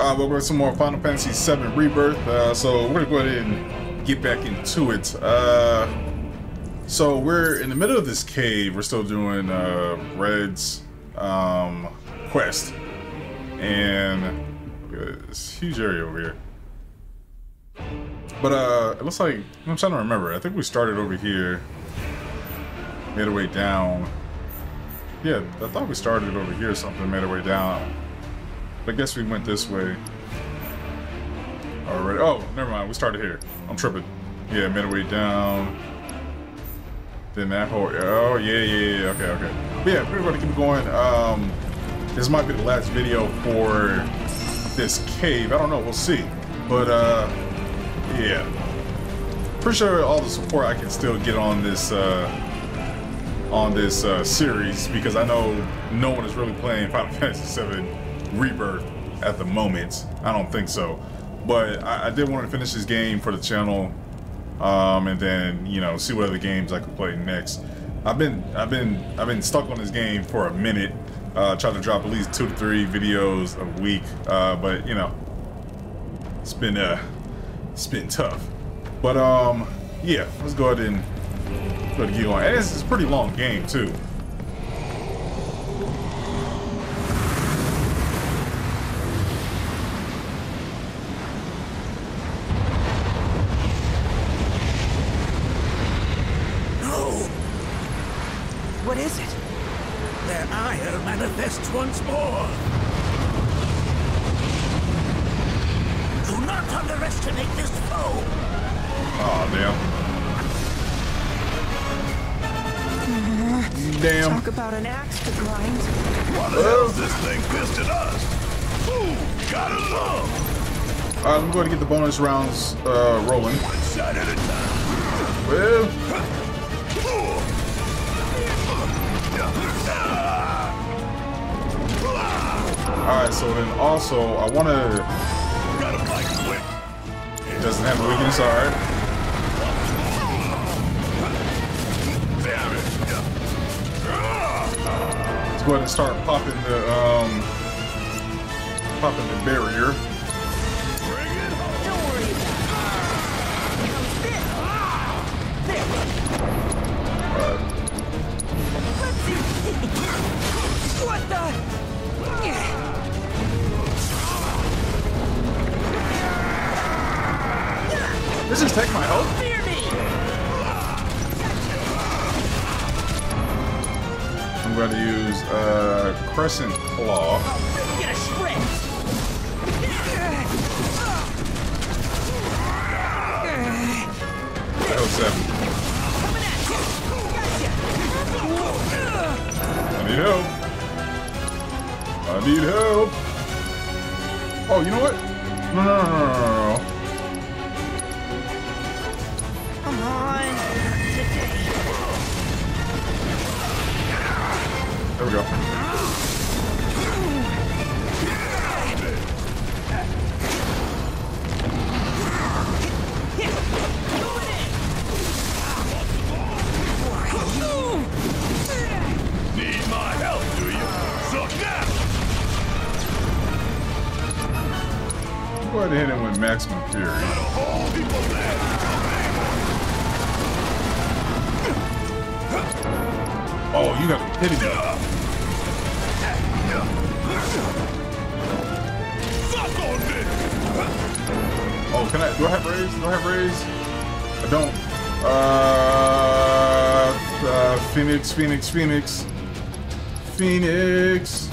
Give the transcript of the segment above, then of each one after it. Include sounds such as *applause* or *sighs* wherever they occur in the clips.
Uh, we'll go some more Final Fantasy VII Rebirth. Uh, so we're gonna go ahead and get back into it. Uh, so we're in the middle of this cave. We're still doing uh, Red's um, quest, and this huge area over here. But uh, it looks like I'm trying to remember. I think we started over here, made our way down. Yeah, I thought we started over here or something, made our way down. I guess we went this way. Already. Oh, never mind. We started here. I'm tripping. Yeah, made our way down. Then that whole. Oh, yeah, yeah, yeah. Okay, okay. But yeah, we're to keep going. Um, this might be the last video for this cave. I don't know. We'll see. But, uh, yeah. Pretty sure all the support I can still get on this, uh, on this, uh, series because I know no one is really playing Final *laughs* Fantasy VII Rebirth at the moment. I don't think so. But I, I did want to finish this game for the channel, um, and then you know see what other games I could play next. I've been I've been I've been stuck on this game for a minute, uh, trying to drop at least two to three videos a week. Uh, but you know, it's been uh, it's been tough. But um, yeah, let's go ahead and go ahead and it's, it's a pretty long game too. Rounds uh, rolling. Alright, so then also, I want to... Doesn't have a weakness, alright. Let's go ahead and start popping the, um... Popping the barrier. This just take my me! I'm going to use, uh, Crescent Claw. Get a shred! Level 7. Coming at you! I need help. I need help. Oh, you know what? No, no, no, no, no, Phoenix, Phoenix, Phoenix, Phoenix.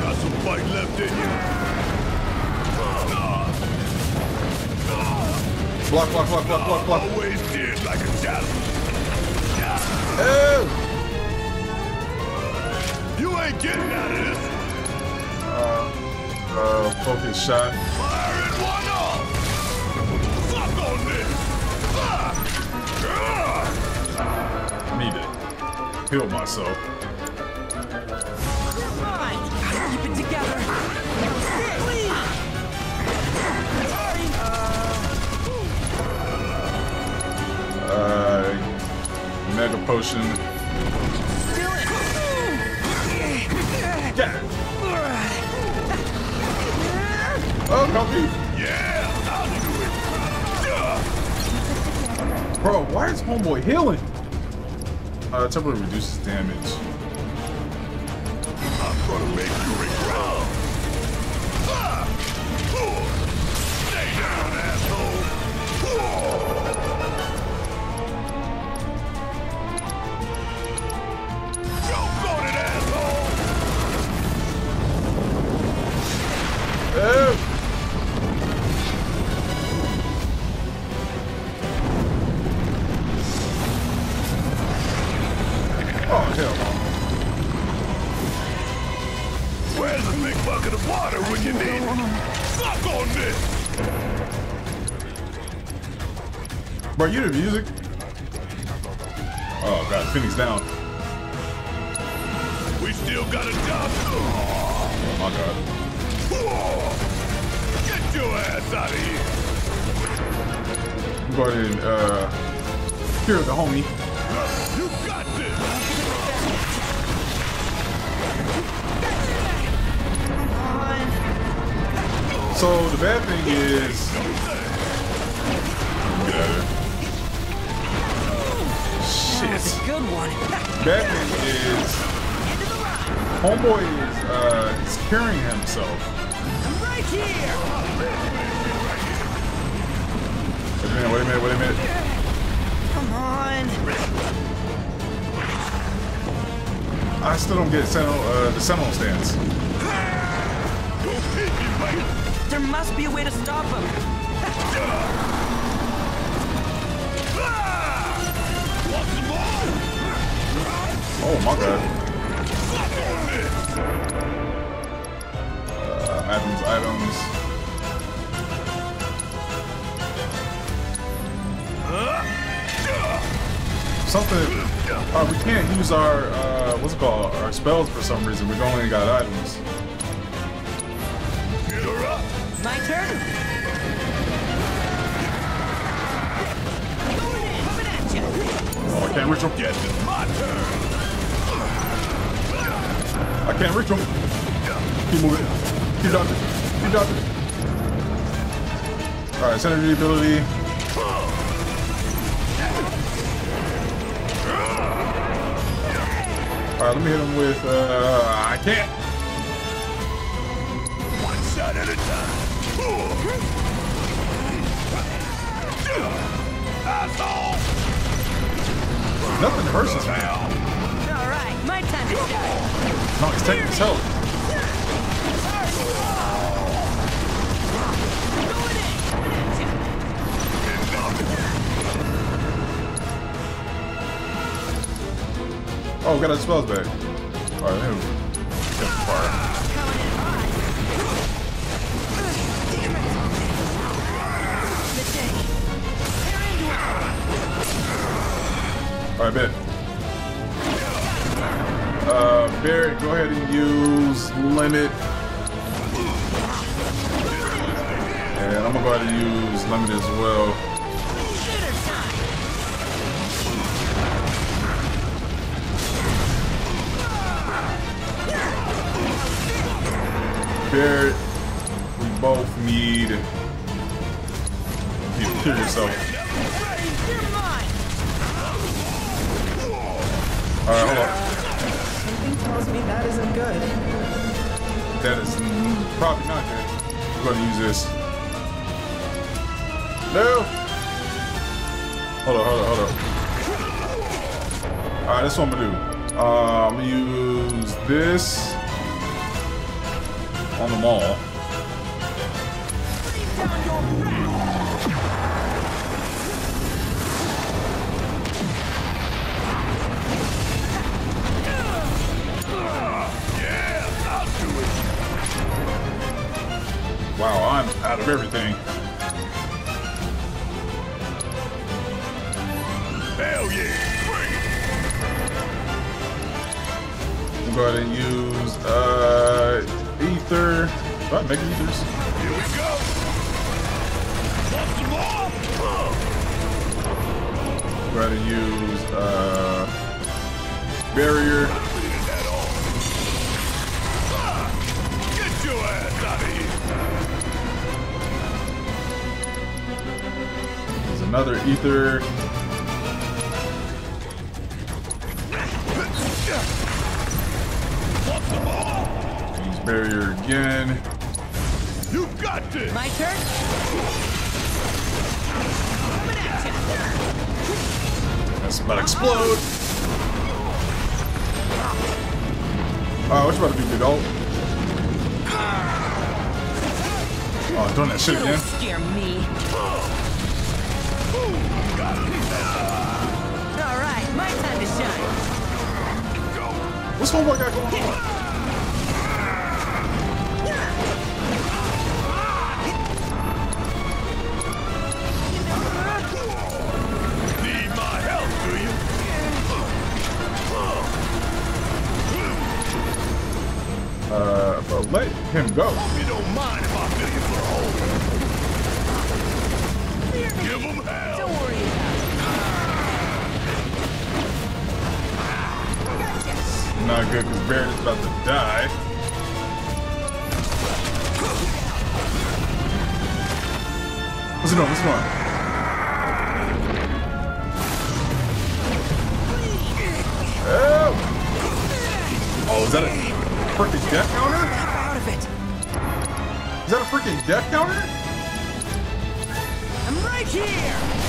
Got some fight left in you. Block, block, block, block, block, block. Always did like a challenge. Oh! You ain't getting out of this. Uh, focus shot. heal myself. Uh, mega potion. Yeah. Oh, help me. Yeah, I'll do it. Bro, why is homeboy healing? Uh, temporarily reduces damage. Where's the big bucket of water when you need it? Suck on this. Bro, you the music? Oh god, Phoenix down. We still got a job to do. Oh my god. Get your ass out of here. I'm going uh cure the homie. You got So the bad thing is a Shit. good one. Bad thing is Homeboy is uh is curing himself. right here. Wait a minute, wait a minute, wait a minute. Come on. I still don't get Sentinel, uh, the Sentinel stance. There must be a way to stop him. Oh my god. Uh, items, items. Something. Uh, we can't use our uh, what's it called? Our spells for some reason. We've only got items. My turn. Coming at you. Oh, I can't reach him. It's my turn. I can't reach him. Keep moving. Keep dodging. Keep dodging. All right, synergy ability. All right, let me hit him with. Uh, I can't. Nothing versus me. All right, my time to shine. No, he's taking his health. Oh, we got our spells back. All All right, bet. Uh, Barret, go ahead and use limit. And I'm ahead and use limit as well. Barret, we both need. To kill yourself. Alright, hold on. Something tells me that isn't good. That is probably not good. We're gonna use this. No! Hold on, hold on, hold on. Alright, that's what I'm gonna do. Uh, I'm gonna use this on the mall. Wow, I'm out of everything. Hell yeah! I'm going to use uh, ether. Do I make ethers? Here we go. Want some more? I'm going to use uh, barrier. Another ether. Use barrier again. You got this! My turn? Coming. That's about to explode. Oh, what you about to do, big old? Oh, oh doing that shit Don't again. scare me. What's homeboy got going on? Need my help, do you? Uh, but let him go. You don't mind if I fill you for a hole. Give him Not good because Barret is about to die. What's he doing? What's he doing? Oh! Oh, is that a freaking death counter? Is that a freaking death counter? I'm right here.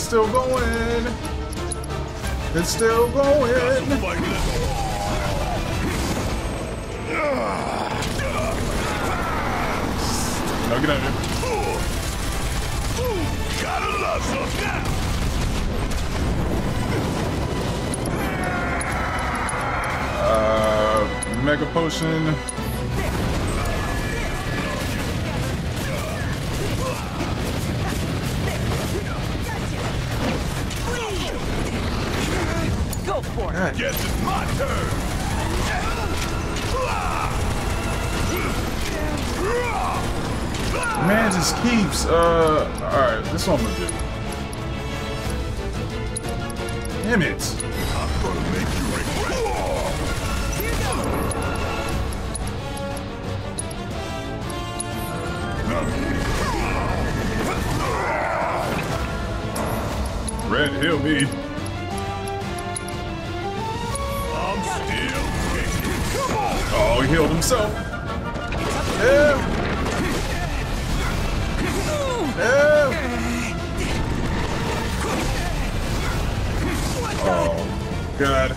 It's still going. It's still going. No, get out of here. Gotta love! Uh, Mega Potion. Guess it's my turn! man just keeps, uh, alright, this one I'm gonna do. Damn it. I'm gonna make you regret. Red Hill me. Oh, he healed himself. Yeah. Yeah. Oh, God.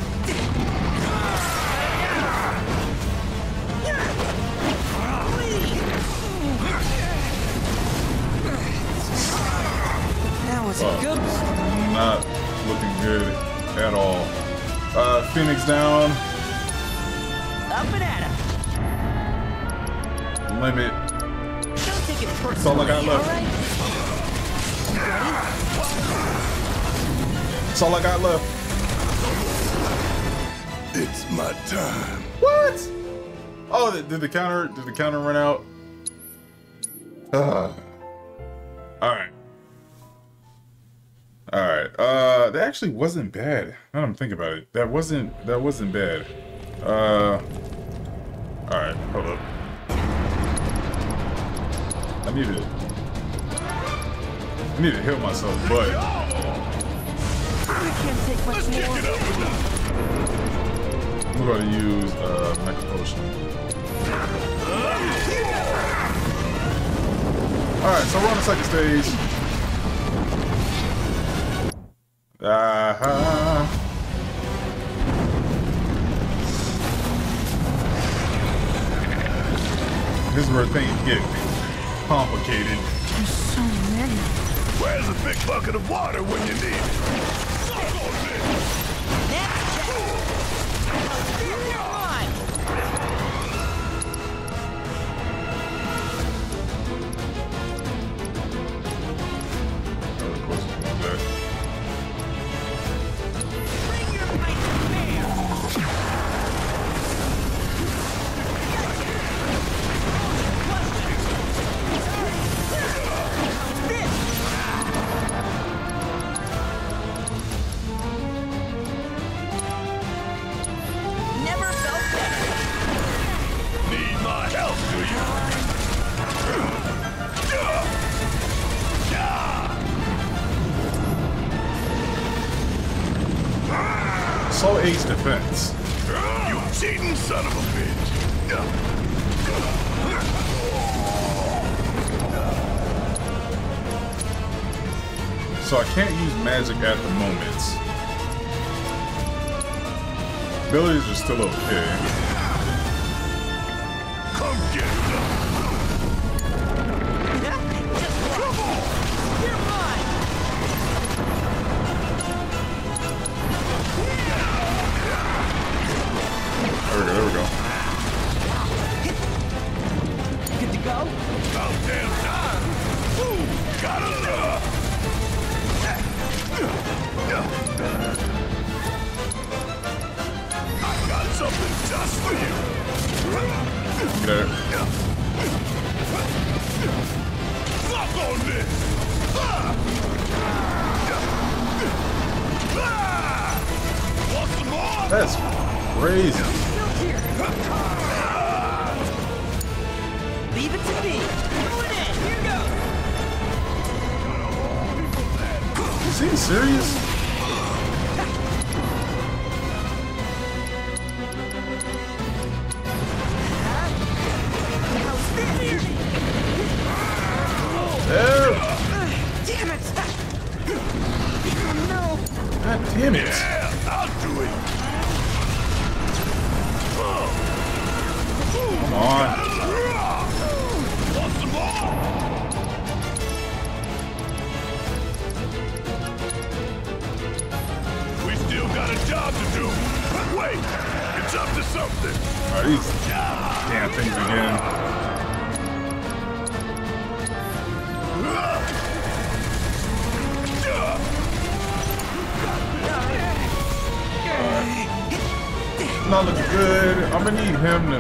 That was a good one. Not looking good at all. Uh, Phoenix down. Limit. Don't take it That's all I got left. all right? That's all I got left. It's my time. What? Oh, did did the counter? Did the counter run out? Uh. All right. All right. Uh, that actually wasn't bad. Now that I'm thinking about it, that wasn't that wasn't bad. Uh. All right. Hold up. I need to. I need to heal myself, but I can't take much more. I'm going to use uh, Mega Potion. Alright, so we're on the second stage. Uh-huh. This is where things get complicated. There's so many. Where's a big bucket of water when you need it? magic at the moment. Abilities are still okay. That's crazy. Leave it to me. Going in. Here goes. Is he serious?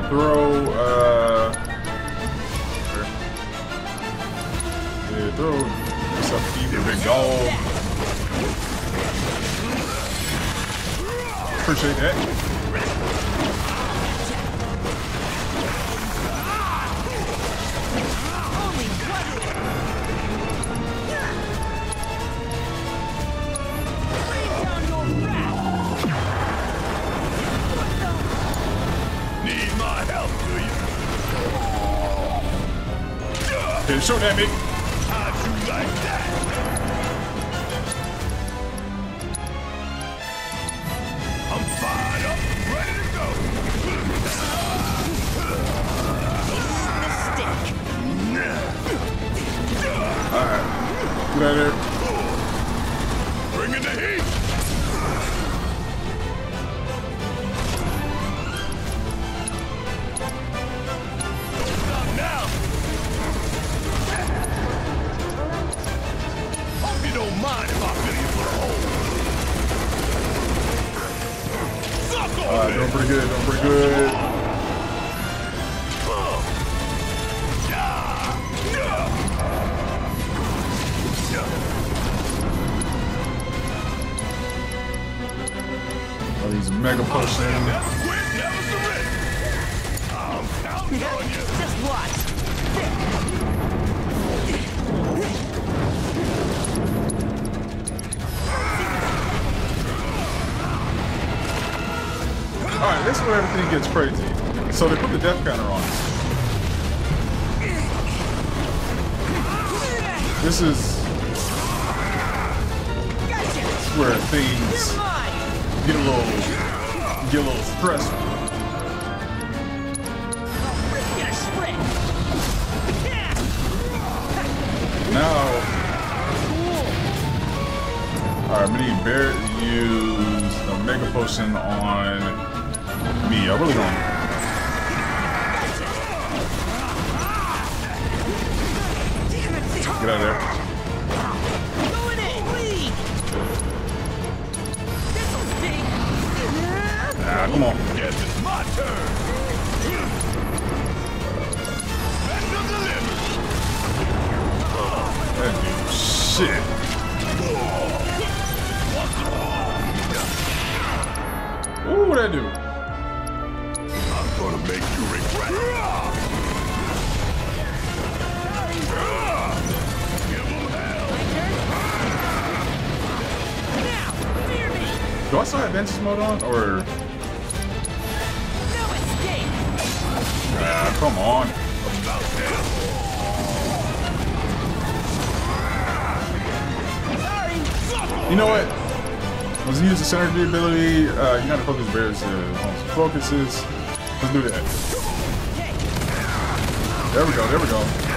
throw, uh... Yeah, throw some even big dog. Appreciate that. Dynamic Alright, doing pretty good, doing pretty good. These mega potions. gets crazy. So they put the death counter on. This is where things get a little get a little stressful. Now, all right, I'm gonna need Barret use the mega potion on me. I really don't. Get out of there. On? Or. Ah, come on. You know what? Let's use the synergy ability. Uh, you gotta focus various uh, focuses. Let's do that. There we go, there we go.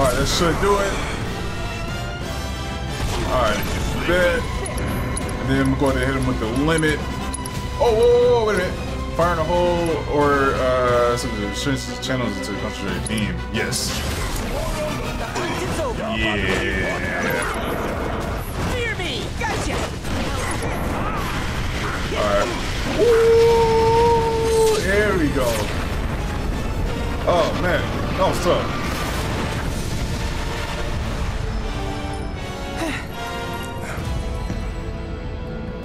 Alright, that should do it. Alright, bet. And then we're going to hit him with the limit. Oh, whoa, whoa, whoa, wait a minute. Fire in a hole or uh, some of the strength channels into concentrated beam. Yes. Yeah. Fear me! Gotcha! Alright. Woo! There we go. Oh man, that was tough.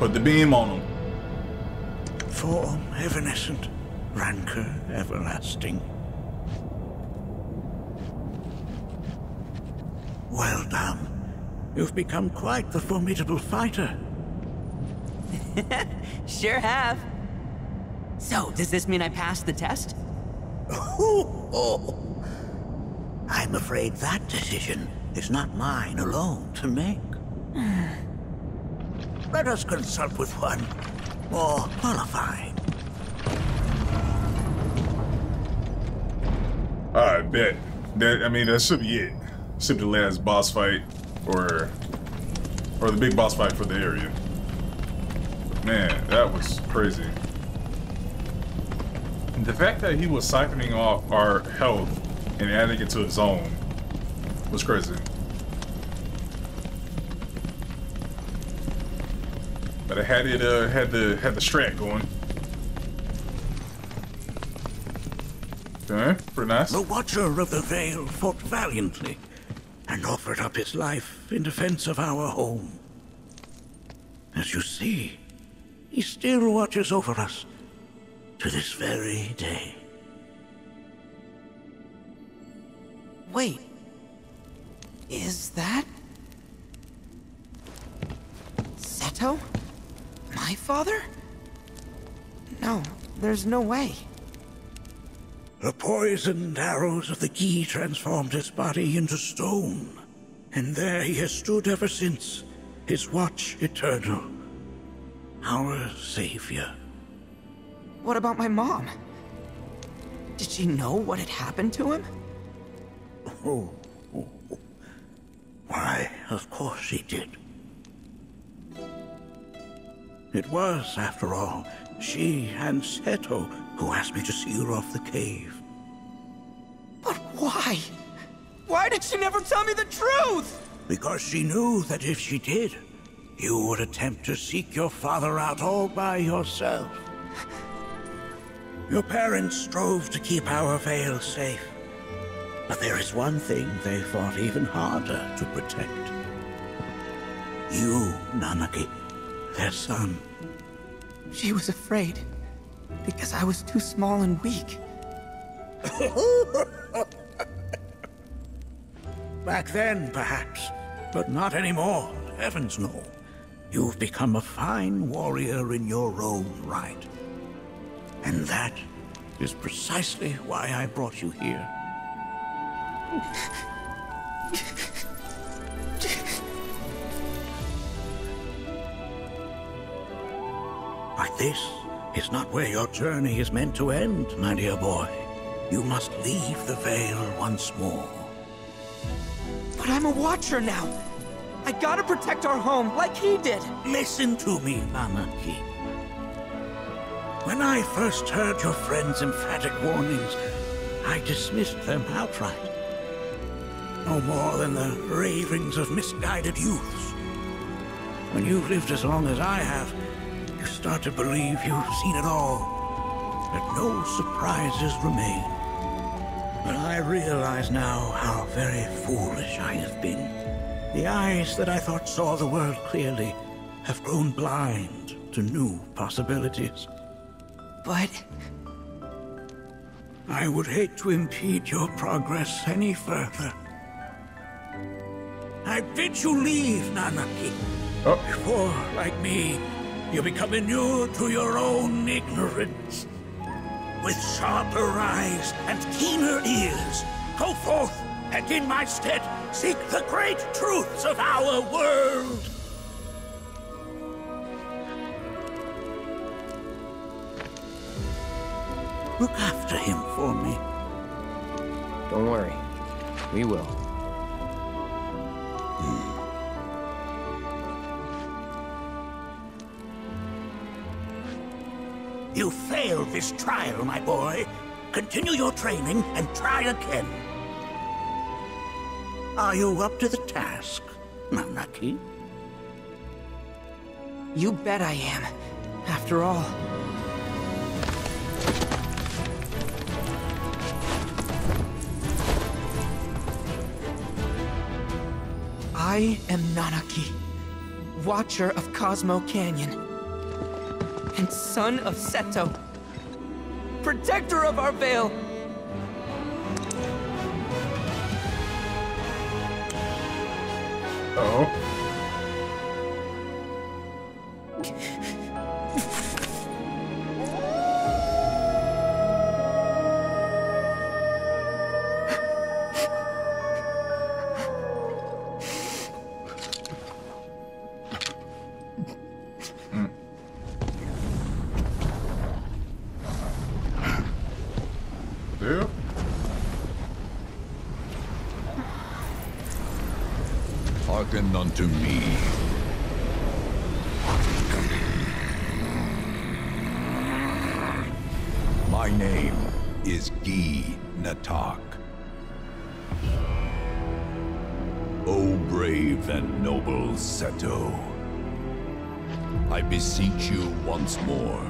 Put the beam on him. Form evanescent, rancor everlasting. Well done. You've become quite the formidable fighter. *laughs* Sure have. So, does this mean I passed the test? Oh, *laughs* oh. I'm afraid that decision is not mine alone to make. *sighs* *sighs* *sighs* Let us consult with one more qualified. I bet. That I mean that should be it. Should be the last boss fight or or the big boss fight for the area. Man, that was crazy. The fact that he was siphoning off our health and adding it to his own was crazy. But I had it uh had the had the strat going. Okay, pretty nice. The Watcher of the Veil fought valiantly and offered up his life in defense of our home. As you see, he still watches over us to this very day. Wait. Is that. Seto? My father? No, there's no way. The poisoned arrows of the Gi transformed his body into stone, and there he has stood ever since, his watch eternal. Our savior. What about my mom? Did she know what had happened to him? Oh, oh, oh. Why, of course she did. It was, after all, she and Seto who asked me to see her off the cave. But why? Why did she never tell me the truth? Because she knew that if she did, you would attempt to seek your father out all by yourself. Your parents strove to keep our Vale safe. But there is one thing they fought even harder to protect. You, Nanaki, their son. She was afraid. Because I was too small and weak. *laughs* Back then, perhaps, but not anymore. Heavens no. You've become a fine warrior in your own right. And that is precisely why I brought you here. *laughs* But this is not where your journey is meant to end, my dear boy. You must leave the Vale once more. But I'm a watcher now. I gotta protect our home like he did. Listen to me, Nanaki. When I first heard your friend's emphatic warnings, I dismissed them outright. No more than the ravings of misguided youths. When you've lived as long as I have, start to believe you've seen it all, that no surprises remain. But I realize now how very foolish I have been. The eyes that I thought saw the world clearly have grown blind to new possibilities. But I would hate to impede your progress any further. I bid you leave, Nanaki. Oh, Before, like me, you become inured to your own ignorance. With sharper eyes and keener ears, go forth and in my stead seek the great truths of our world. Look after him for me. Don't worry. We will. Failed this trial, my boy. Continue your training and try again. Are you up to the task, Nanaki? You bet I am. After all. I am Nanaki, Watcher of Cosmo Canyon, and son of Seto, Protector of our Vale. oh. Unto me. My name is Gi Nattak. O brave and noble Seto, I beseech you once more,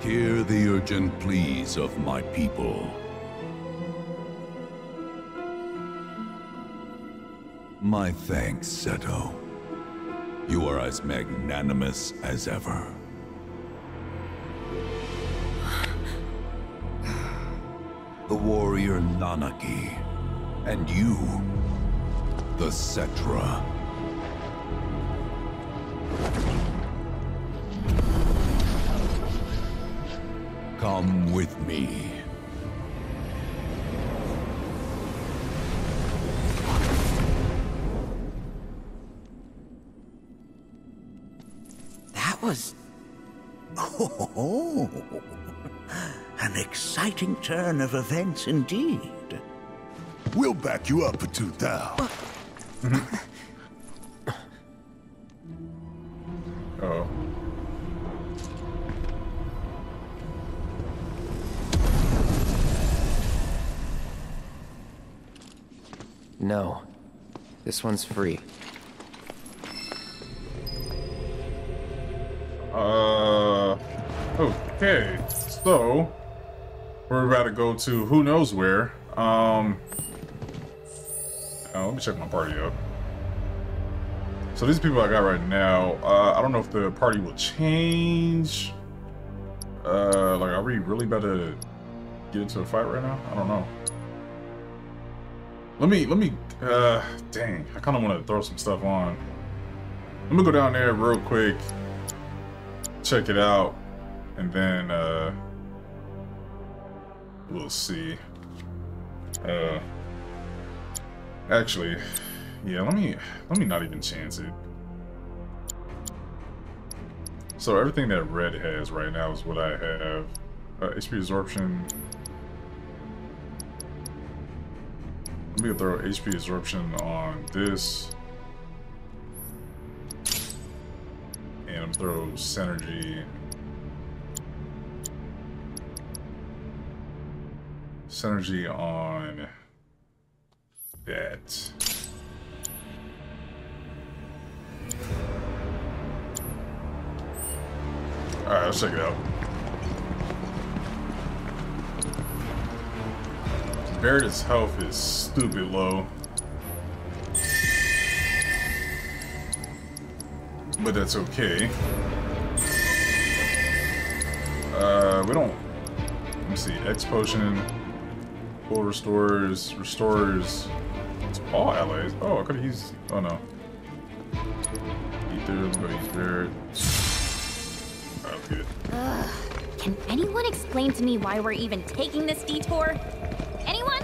hear the urgent pleas of my people. My thanks, Seto. You are as magnanimous as ever. The warrior Nanaki, and you, the Cetra. Come with me. Was Oh, *laughs* an exciting turn of events indeed. We'll back you up for two thou. *laughs* Oh. No. This one's free. Okay. So we're about to go to who knows where. Um. uh, let me check my party up. So these people I got right now, uh, I don't know if the party will change. Uh, like, are we really about to get into a fight right now? I don't know. Let me, let me, uh, dang, I kind of want to throw some stuff on. Let me go down there real quick, check it out, and then, uh, we'll see. Uh, actually, yeah, let me, let me not even chance it. So everything that red has right now is what I have. Uh, HP absorption. Let me throw HP absorption on this. And I'm throw synergy. Synergy on that. Alright, let's check it out. Meredith's health is stupid low. But that's okay. Uh, we don't... Let me see. X potion. Full restores. Restores It's all allies. Oh, I could have used. Oh no. Ether, I'm gonna use Barret. That's good. Can anyone explain to me why we're even taking this detour? Anyone?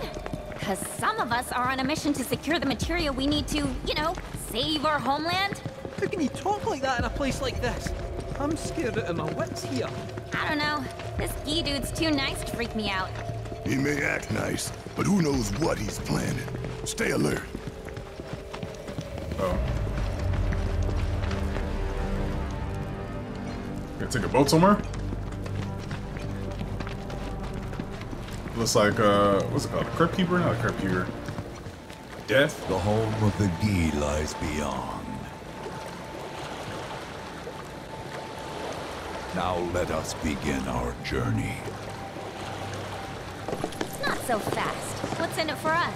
Because some of us are on a mission to secure the materia we need to, you know, save our homeland. How can you talk like that in a place like this? I'm scared out of my wits here. I don't know. This Gi dude's too nice to freak me out. He may act nice, but who knows what he's planning. Stay alert. Oh. Gonna take a boat somewhere? Looks like, uh, what's it called? A crypt keeper? Not a crypt keeper. Death? The home of the Gi lies beyond. Now let us begin our journey. So fast. What's in it for us?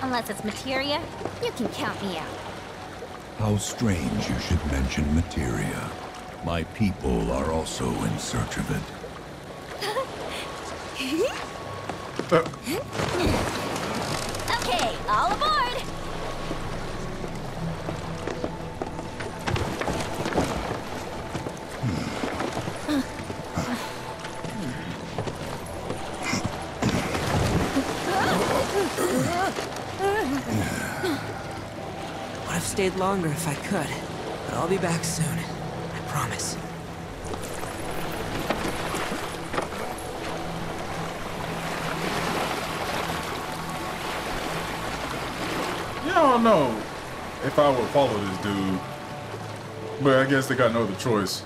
Unless it's materia, you can count me out. How strange you should mention materia. My people are also in search of it. *laughs* Okay, all aboard! Stayed longer if I could, but I'll be back soon. I promise. yeah, I don't know if I would follow this dude. But I guess they got no other choice.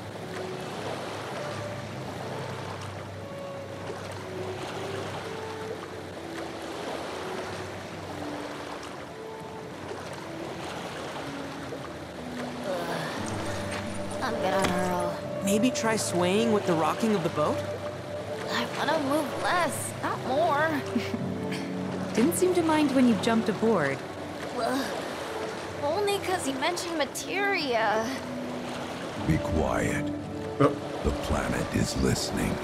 Maybe try swaying with the rocking of the boat? I wanna move less, not more. *laughs* Didn't seem to mind when you jumped aboard. Well, Only because he mentioned materia. Be quiet. Uh, The planet is listening.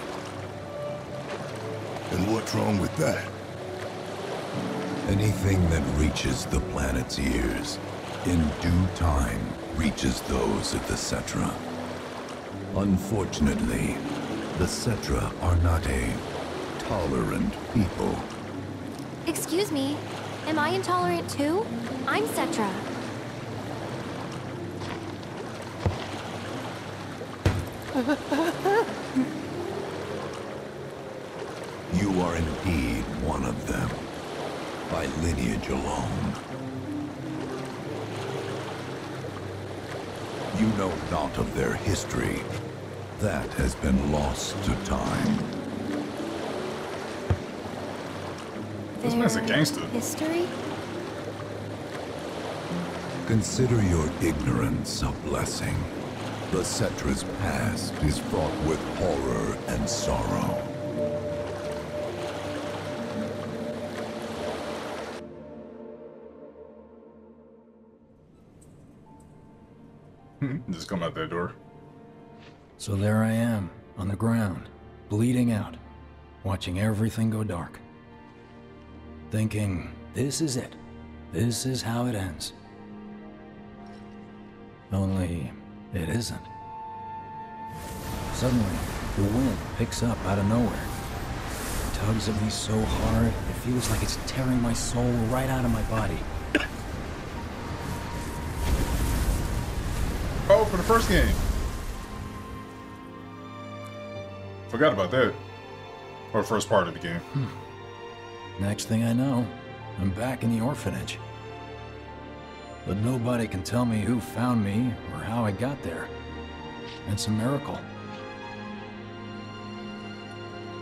And what's wrong with that? Anything that reaches the planet's ears, in due time, reaches those of the Cetra. Unfortunately, the Cetra are not a tolerant people. Excuse me, am I intolerant too? I'm Cetra. *laughs* You are indeed one of them, by lineage alone. You know not of their history. That has been lost to time. This man's a Their gangster. History? Consider your ignorance a blessing. The Cetra's past is fraught with horror and sorrow. Hmm, Just come out that door. So there I am, on the ground, bleeding out, watching everything go dark. Thinking, this is it. This is how it ends. Only, it isn't. Suddenly, the wind picks up out of nowhere. It tugs at me so hard, it feels like it's tearing my soul right out of my body. Oh, for the first game. Forgot about that. Or first part of the game. Hmm. Next thing I know, I'm back in the orphanage. But nobody can tell me who found me or how I got there. It's a miracle.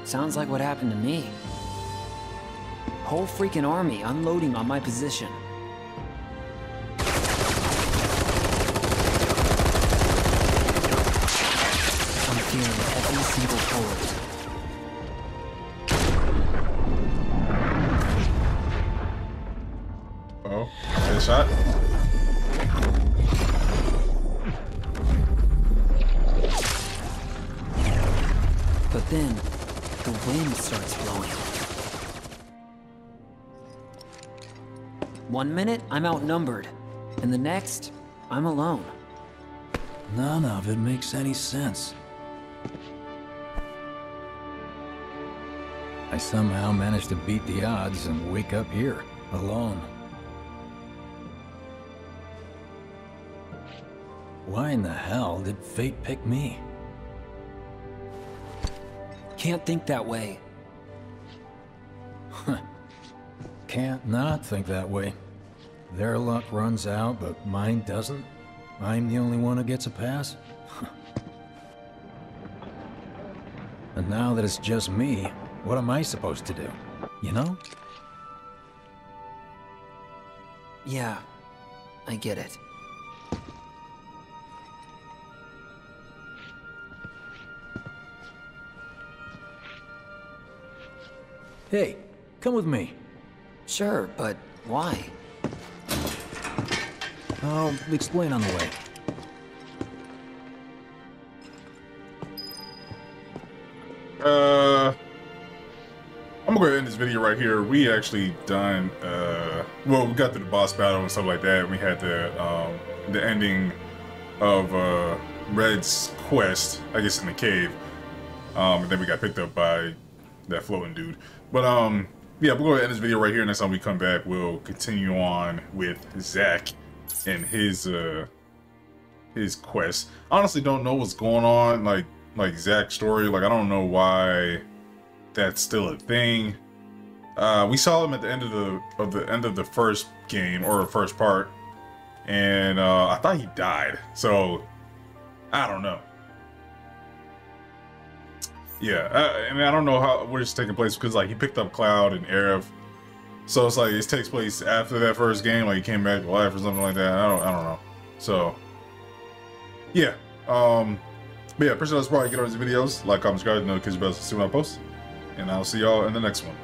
Sounds like what happened to me. Whole freaking army unloading on my position. Every single bullet. Oh, headshot. But then, the wind starts blowing. One minute, I'm outnumbered. And the next, I'm alone. None of it makes any sense. I somehow managed to beat the odds and wake up here, alone. Why in the hell did fate pick me? Can't think that way. Can't not think that way. Their luck runs out, but mine doesn't. I'm the only one who gets a pass. and now that it's just me, what am I supposed to do? You know? Yeah, I get it. Hey, come with me. Sure, but why? I'll explain on the way. Uh, I'm gonna and end this video right here. We actually done, uh, well, we got to the boss battle and stuff like that. We had the, um, the ending of, uh, Red's quest, I guess in the cave. Um, and then we got picked up by that floating dude. But, um, yeah, we're going to end this video right here. Next time we come back, we'll continue on with Zack and his, uh, his quest. Honestly, don't know what's going on, like, like Zack's story. Like, I don't know why that's still a thing. Uh, we saw him at the end of the of the end of the first game or first part, and uh, I thought he died. So I don't know. Yeah, I, I mean I don't know how where it's taking place because like he picked up Cloud and Aerith, so it's like it takes place after that first game. Like he came back to life or something like that. I don't I don't know. So yeah, um, but yeah, appreciate us probably get on these videos. Like, comment, subscribe, notification bells to see when I post. And I'll see y'all in the next one.